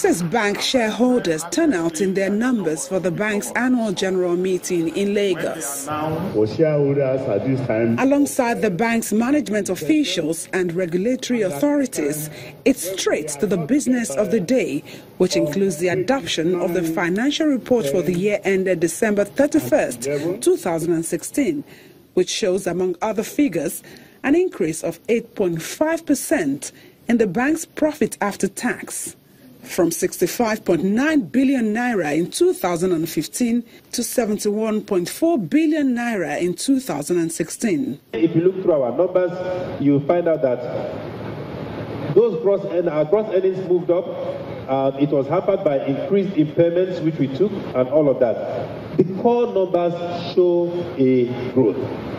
Access Bank shareholders turn out in their numbers for the bank's annual general meeting in Lagos. Alongside the bank's management officials and regulatory authorities, it's straight to the business of the day, which includes the adoption of the financial report for the year ended December 31st, 2016, which shows, among other figures, an increase of 8.5% in the bank's profit after tax from 65.9 billion naira in 2015 to 71.4 billion naira in 2016. If you look through our numbers, you'll find out that those gross earn, our gross earnings moved up. Uh, it was hampered by increased impairments, which we took, and all of that. The core numbers show a growth.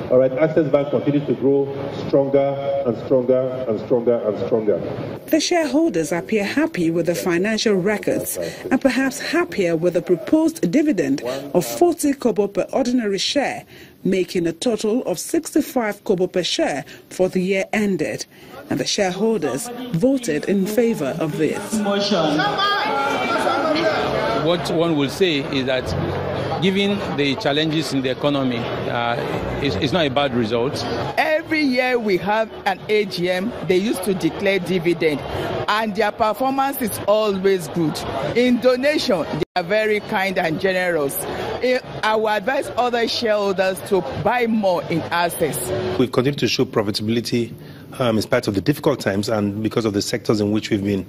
All right, Access Bank continues to grow stronger and stronger and stronger and stronger. The shareholders appear happy with the financial records and perhaps happier with the proposed dividend of 40 kobo per ordinary share, making a total of 65 kobo per share for the year ended. And the shareholders voted in favor of this. What one will say is that given the challenges in the economy, uh, it's, it's not a bad result. Every year we have an AGM, they used to declare dividend, and their performance is always good. In donation, they are very kind and generous. Eh, I will advise other shareholders to buy more in Access. We've continued to show profitability um, in spite of the difficult times and because of the sectors in which we've been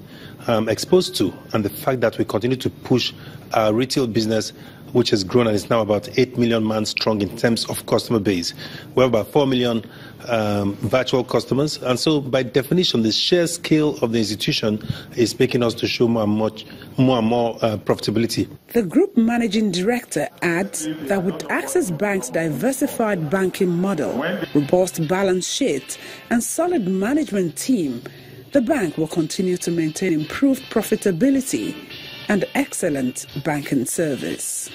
um, exposed to, and the fact that we continue to push our retail business, which has grown and is now about 8 million man strong in terms of customer base. We have about 4 million um, virtual customers, and so by definition, the sheer scale of the institution is making us to show more and much, more and more uh, profitability. The group managing director adds that with Access Bank's diversified banking model, robust balance sheet, and solid management team, the bank will continue to maintain improved profitability and excellent banking service.